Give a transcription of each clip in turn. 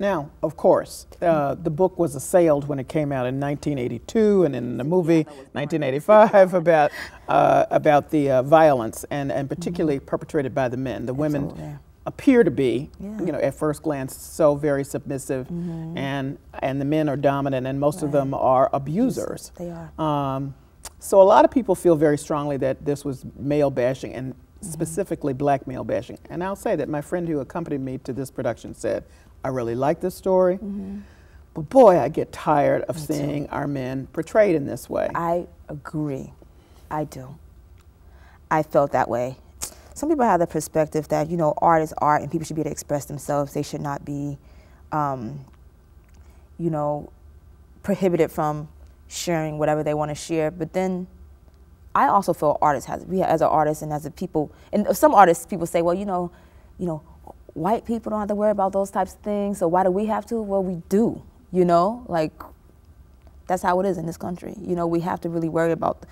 Now, of course, uh, the book was assailed when it came out in 1982, and in the movie 1985 about uh, about the uh, violence and and particularly mm -hmm. perpetrated by the men. The women Absolutely. appear to be, yeah. you know, at first glance, so very submissive, mm -hmm. and and the men are dominant, and most right. of them are abusers. They are. Um, so a lot of people feel very strongly that this was male bashing and Mm-hmm. specifically black male bashing. And I'll say that my friend who accompanied me to this production said, I really like this story, mm -hmm. but boy, I get tired of Me seeing too. our men portrayed in this way. I agree. I do. I felt that way. Some people have the perspective that, you know, art is art and people should be able to express themselves. They should not be, um, you know, prohibited from sharing whatever they want to share. But then I also feel artists has we as an artist and as a people and some artists people say, well, you know, you know, white people don't have to worry about those types of things, so why do we have to? Well, we do, you know, like that's how it is in this country. You know, we have to really worry about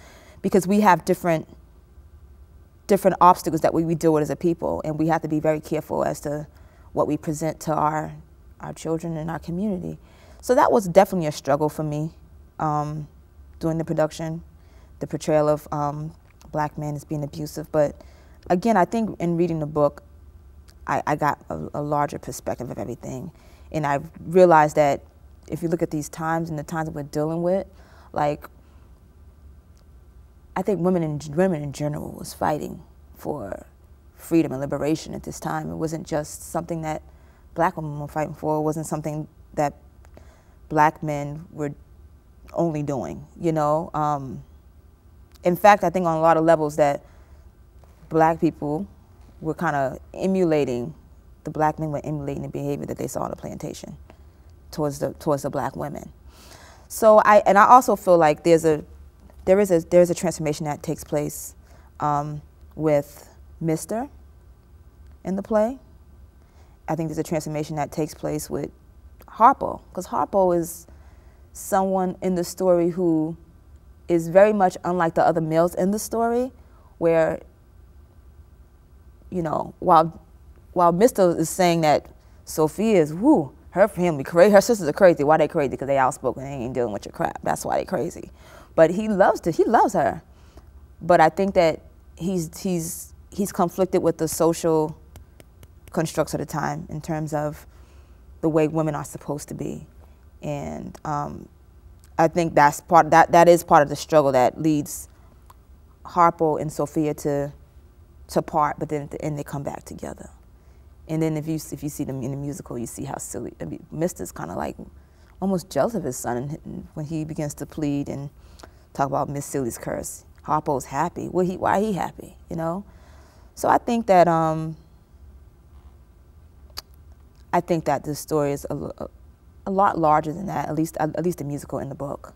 because we have different different obstacles that we, we deal with as a people, and we have to be very careful as to what we present to our our children and our community. So that was definitely a struggle for me um, doing the production the portrayal of um, black men as being abusive. But again, I think in reading the book, I, I got a, a, larger perspective of everything. And I realized that if you look at these times and the times that we're dealing with, like, I think women in, women in general was fighting for freedom and liberation at this time. It wasn't just something that black women were fighting for. It wasn't something that black men were only doing, you know? Um, in fact, I think on a lot of levels that black people were kind of emulating, the black men were emulating the behavior that they saw on the plantation towards the, towards the black women. So I, and I also feel like there's a, there is a, there's a transformation that takes place um, with Mr. in the play. I think there's a transformation that takes place with Harpo, because Harpo is someone in the story who is very much unlike the other males in the story, where, you know, while while Mr. is saying that Sofia is whoo, her family crazy, her sisters are crazy. Why they crazy? Because they outspoken. They ain't dealing with your crap. That's why they crazy. But he loves to. He loves her. But I think that he's he's he's conflicted with the social constructs of the time in terms of the way women are supposed to be, and um, I think that's part that that is part of the struggle that leads Harpo and Sofia to to part, but then at the end they come back together. And then if you if you see them in the musical, you see how silly. I mean, Mister's kind of like almost jealous of his son when he begins to plead and talk about Miss Celie's curse. Harpo's happy. Well, he why he happy? You know. So I think that um, I think that the story is a, a lot larger than that, at least, at least the musical in the book.